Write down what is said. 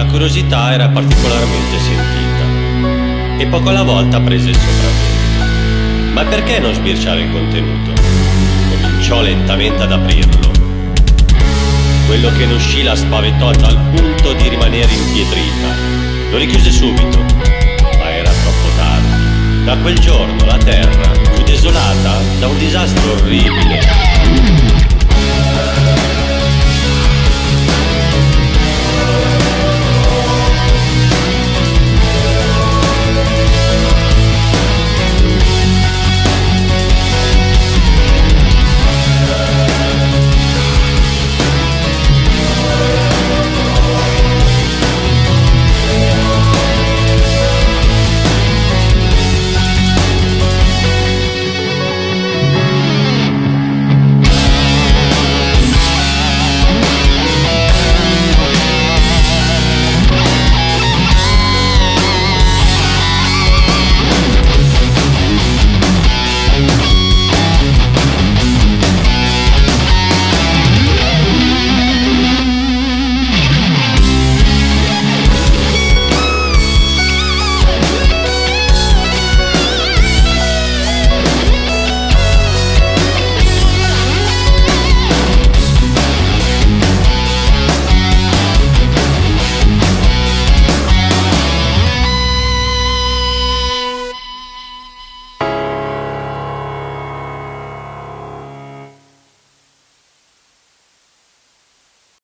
la curiosità era particolarmente sentita e poco alla volta prese il sopravvento. Ma perché non sbirciare il contenuto? Cominciò lentamente ad aprirlo. Quello che ne uscì la spaventò a tal punto di rimanere impietrita. Lo richiuse subito, ma era troppo tardi. Da quel giorno la terra fu desolata da un disastro orribile